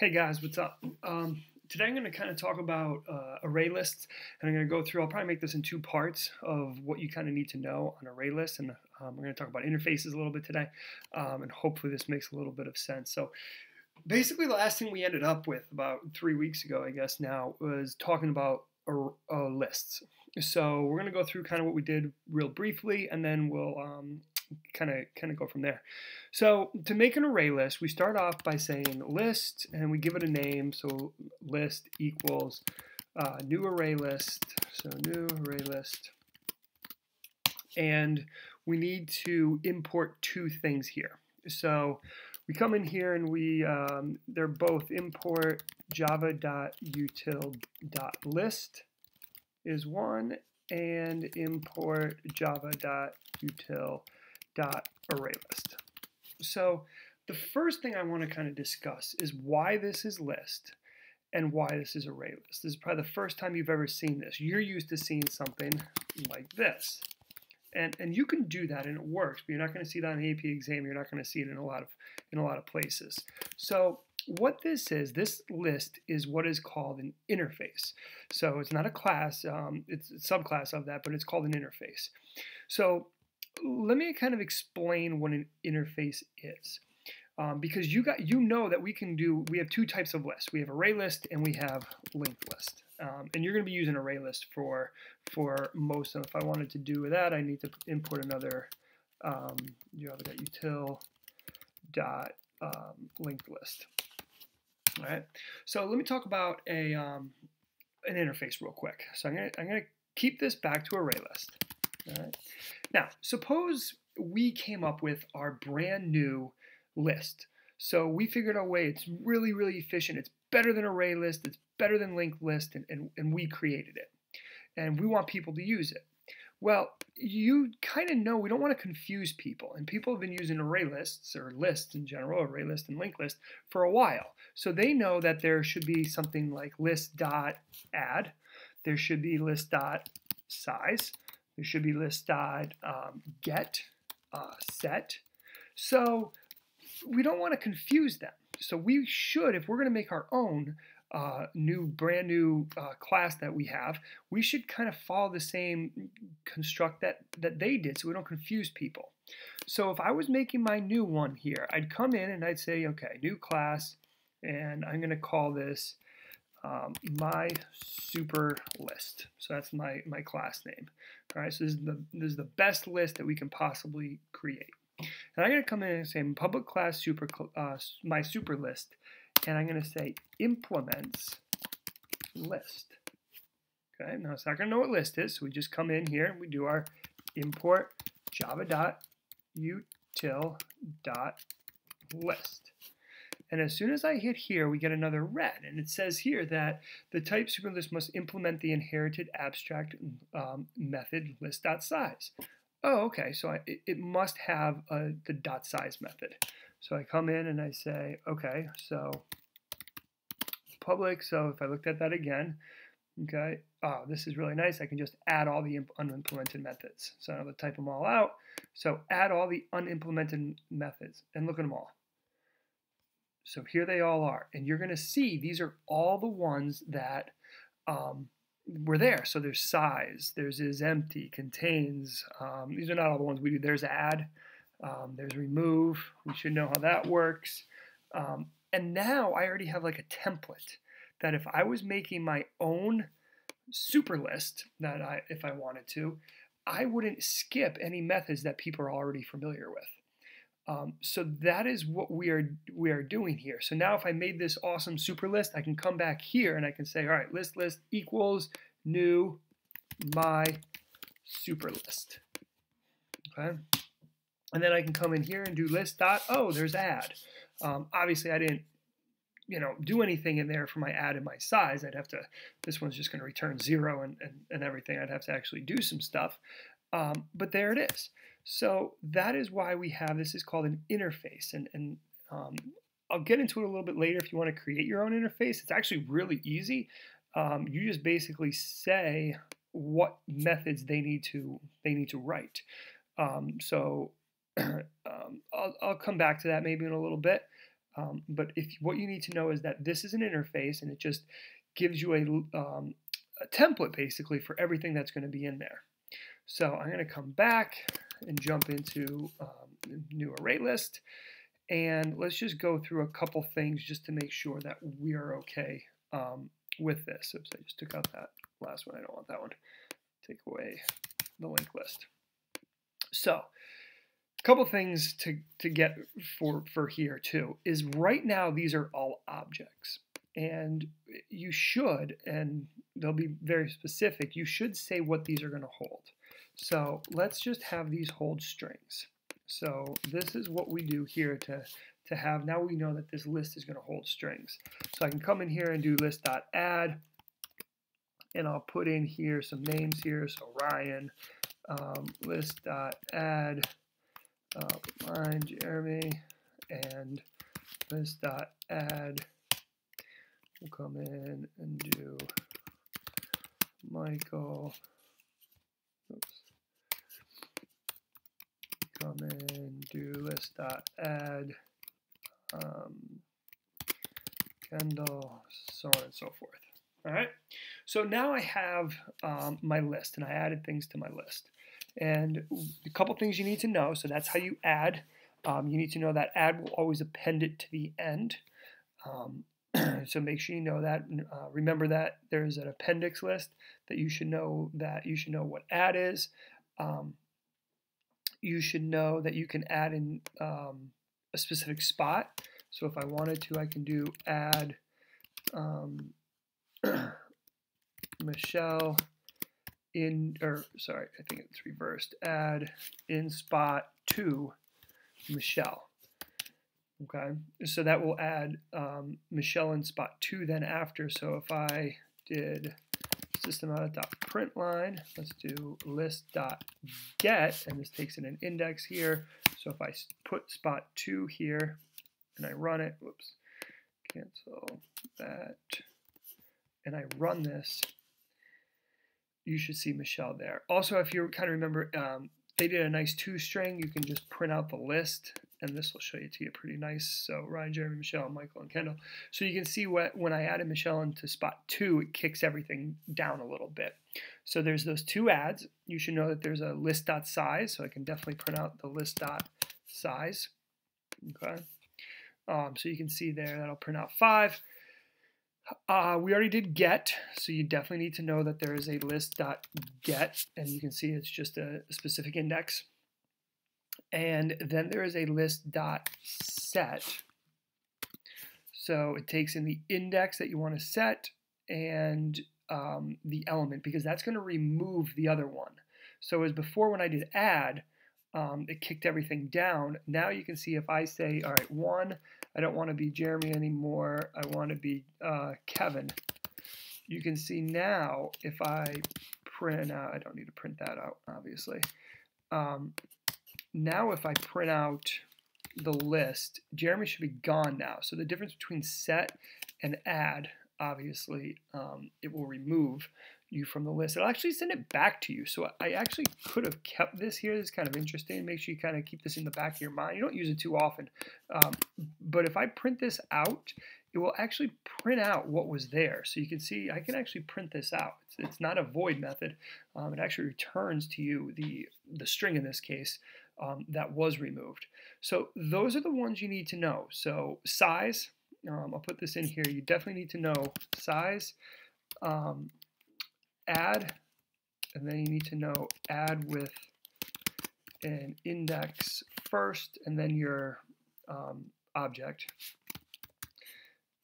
Hey guys, what's up? Um, today I'm going to kind of talk about uh, array lists, and I'm going to go through. I'll probably make this in two parts of what you kind of need to know on array lists, and um, we're going to talk about interfaces a little bit today, um, and hopefully this makes a little bit of sense. So, basically, the last thing we ended up with about three weeks ago, I guess now, was talking about uh, lists. So we're going to go through kind of what we did real briefly, and then we'll um, kind of kind of go from there. So to make an array list, we start off by saying list, and we give it a name. So list equals uh, new array list. So new array list, and we need to import two things here. So we come in here and we um, they're both import java.util.list is one and import java.util dot array list. So the first thing I want to kind of discuss is why this is list and why this is array list. This is probably the first time you've ever seen this. You're used to seeing something like this. And, and you can do that and it works, but you're not going to see that on the AP exam. You're not going to see it in a lot of in a lot of places. So what this is, this list is what is called an interface. So it's not a class, um, it's a subclass of that, but it's called an interface. So let me kind of explain what an interface is. Um, because you got you know that we can do we have two types of lists. We have array list and we have linked list. Um, and you're going to be using array list for for most. And if I wanted to do that, I need to import another um, java.util dot um, linked list. All right. So let me talk about a um, an interface real quick. So I'm gonna I'm gonna keep this back to array list. Now, suppose we came up with our brand new list. So we figured out a way, it's really, really efficient. It's better than array list, it's better than linked list, and, and, and we created it. And we want people to use it. Well, you kind of know we don't want to confuse people, and people have been using array lists or lists in general, array list and linked list, for a while. So they know that there should be something like list dot add, there should be list dot size, there should be list dot um, get uh, set. So we don't want to confuse them. So we should, if we're going to make our own uh, new, brand new uh, class that we have, we should kind of follow the same construct that, that they did so we don't confuse people. So if I was making my new one here, I'd come in and I'd say, okay, new class, and I'm going to call this um, my super list. So that's my, my class name. All right, so this is, the, this is the best list that we can possibly create. And I'm going to come in and say public class super uh, my super list, and I'm going to say implements list. Okay, now it's not going to know what list is, so we just come in here and we do our import java.util.list. And as soon as I hit here, we get another red. And it says here that the type superlist must implement the inherited abstract um, method list.size. Oh, okay, so I, it, it, must have the dot size method. So I come in and I say, okay, so public, so if I looked at that again, okay, oh, this is really nice. I can just add all the unimplemented methods. So I'm going to type them all out. So add all the unimplemented methods and look at them all. So here they all are. And you're going to see these are all the ones that um, were there. So there's size, there's is empty, contains. Um, these are not all the ones we do. There's add, um, there's remove. We should know how that works. Um, and now I already have like a template that if I was making my own super list that I, if I wanted to, I wouldn't skip any methods that people are already familiar with. Um, so that is what we are we are doing here. So now if I made this awesome super list, I can come back here and I can say, all right, list list equals new my super list. Okay. And then I can come in here and do list dot, oh, there's add. Um, obviously I didn't, you know, do anything in there for my add and my size. I'd have to, this one's just going to return zero and, and, and everything. I'd have to actually do some stuff. Um, but there it is. So that is why we have this is called an interface. And, and um, I'll get into it a little bit later if you want to create your own interface. It's actually really easy. Um, you just basically say what methods they need to they need to write. Um, so um, I'll, I'll come back to that maybe in a little bit. Um, but if what you need to know is that this is an interface and it just gives you a, um, a template basically for everything that's going to be in there. So I'm going to come back and jump into um, new array list. And let's just go through a couple things just to make sure that we are okay um, with this. Oops, I just took out that last one. I don't want that one. Take away the link list. So a couple things to, to get for, for here too is right now these are all objects. And you should, and they'll be very specific, you should say what these are going to hold. So let's just have these hold strings. So this is what we do here to, to have, now we know that this list is going to hold strings. So I can come in here and do list.add, and I'll put in here some names here. So Ryan, um, list.add, uh, mine, Jeremy, and list.add. We'll come in and do Michael. Oops come in, do list dot add, um, Kendall, so on and so forth. All right, so now I have um, my list and I added things to my list. And a couple things you need to know, so that's how you add. Um, you need to know that add will always append it to the end. Um, so make sure you know that. Uh, remember that there's an appendix list that you should know that you should know what add is. Um, you should know that you can add in um, a specific spot. So if I wanted to, I can do add um, Michelle in, or sorry, I think it's reversed, add in spot two Michelle. Okay, so that will add um, Michelle in spot two then after. So if I did system out dot print line. Let's do list dot get, and this takes in an index here. So if I put spot two here and I run it, whoops, cancel that, and I run this, you should see Michelle there. Also, if you kind of remember, um, they did a nice toString. You can just print out the list and this will show you to you pretty nice. So Ryan, Jeremy, Michelle, Michael, and Kendall. So you can see what when I added Michelle into spot two, it kicks everything down a little bit. So there's those two ads. You should know that there's a list.size, so I can definitely print out the list.size. Okay. Um, so you can see there that'll print out five. Uh, we already did get, so you definitely need to know that there is a list.get, and you can see it's just a specific index. And then there is a list dot set. So it takes in the index that you want to set and um, the element because that's going to remove the other one. So as before when I did add, um, it kicked everything down. Now you can see if I say, all right, one, I don't want to be Jeremy anymore. I want to be uh, Kevin. You can see now if I print out, I don't need to print that out, obviously. Um, now if I print out the list, Jeremy should be gone now. So the difference between set and add, obviously, um, it will remove you from the list. It'll actually send it back to you. So I actually could have kept this here. This is kind of interesting. Make sure you kind of keep this in the back of your mind. You don't use it too often. Um, but if I print this out, it will actually print out what was there. So you can see I can actually print this out. It's, it's not a void method. Um, it actually returns to you the, the string in this case um, that was removed. So those are the ones you need to know. So size, um, I'll put this in here. You definitely need to know size, um, add, and then you need to know add with an index first, and then your um, object.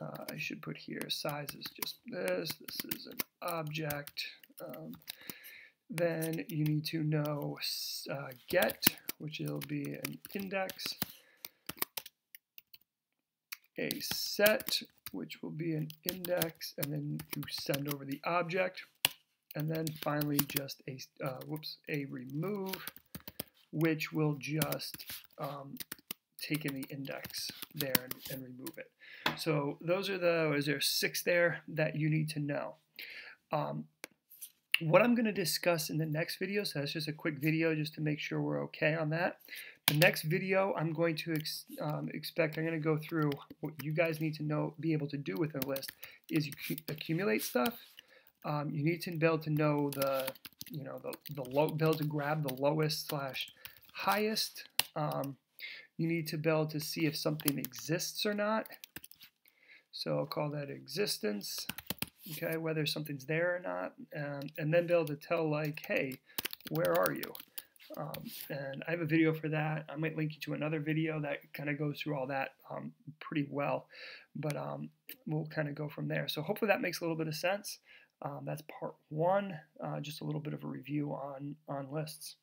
Uh, I should put here size is just this. This is an object. Um, then you need to know uh, get, which will be an index, a set, which will be an index, and then you send over the object, and then finally just a uh, whoops a remove, which will just um, take in the index there and, and remove it. So those are the, is there six there that you need to know? Um, what I'm going to discuss in the next video, so that's just a quick video just to make sure we're okay on that. The next video I'm going to ex um, expect, I'm going to go through what you guys need to know, be able to do with a list is you accumulate stuff. Um, you need to be able to know the, you know, the, the low, be able to grab the lowest slash highest. Um, you need to be able to see if something exists or not. So I'll call that existence okay, whether something's there or not, um, and then be able to tell like, hey, where are you? Um, and I have a video for that. I might link you to another video that kind of goes through all that um, pretty well, but um, we'll kind of go from there. So hopefully that makes a little bit of sense. Um, that's part one, uh, just a little bit of a review on, on lists.